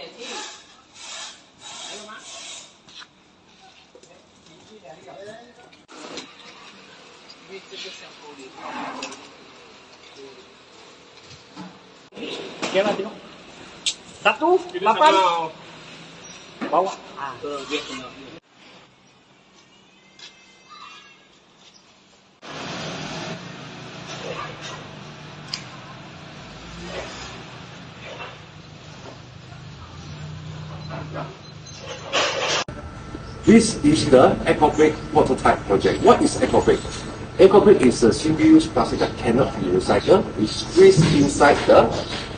เปลี่ยนที่ไหนลงมา Kira tengok. Satu, lapan. Bawa. Ah. This is the EcoBrick prototype project. What is EcoBrick? EcoBrick is a single-use plastic that cannot be recycled. We squeeze inside the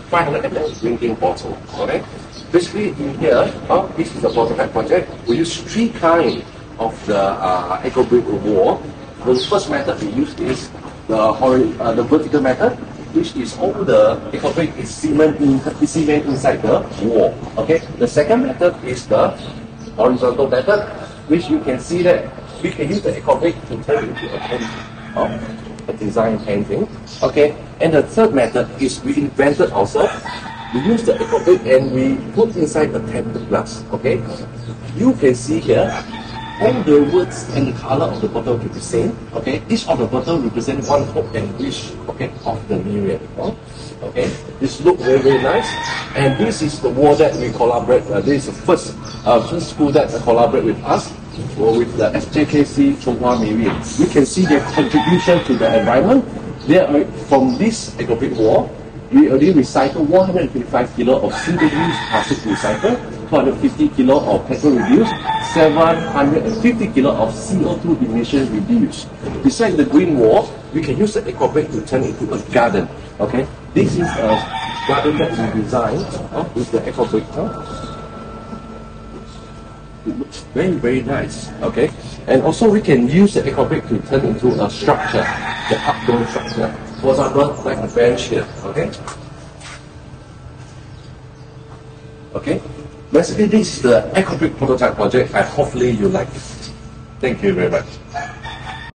500 ml drinking bottle. Okay. Basically, in here, uh, this is the prototype project. We use three kinds of the uh, EcoBrick wall. The first method we use is the uh, the vertical method, which is all the EcoBrick is cement in cement inside the wall. Okay. The second method is the horizontal method, which you can see that we can use the ecobrick to turn into a painting, oh, a design painting. Okay, and the third method is we invented ourselves. We use the ecobrick and we put inside a tempered glass. Okay, you can see here all the words and the color of the bottle same. Okay, each of the bottle represent one hope and wish. Okay, of the myriad. Okay, this look very very nice, and this is the wall that we collaborate. Uh, this is the first uh, first school that collaborate with us. With the SJKC Chonghua Myriad. We can see their contribution to the environment. They are from this ecobrick wall. We already recycle 125 kilo of single-use plastic recycle, 250 kilo of petrol reduced, 750 kilo of CO2 emission reduced. Besides the green wall, we can use the ecobrick to turn into a garden. Okay, this is a garden that we designed uh, with the ecobrick. Uh. It looks very very nice. Okay, and also we can use the ecobrick to turn into a structure, the outdoor structure. For example, like a bench here. Okay. Okay. Basically, this is the EcoBrick prototype project, and hopefully you like it. Thank you very much.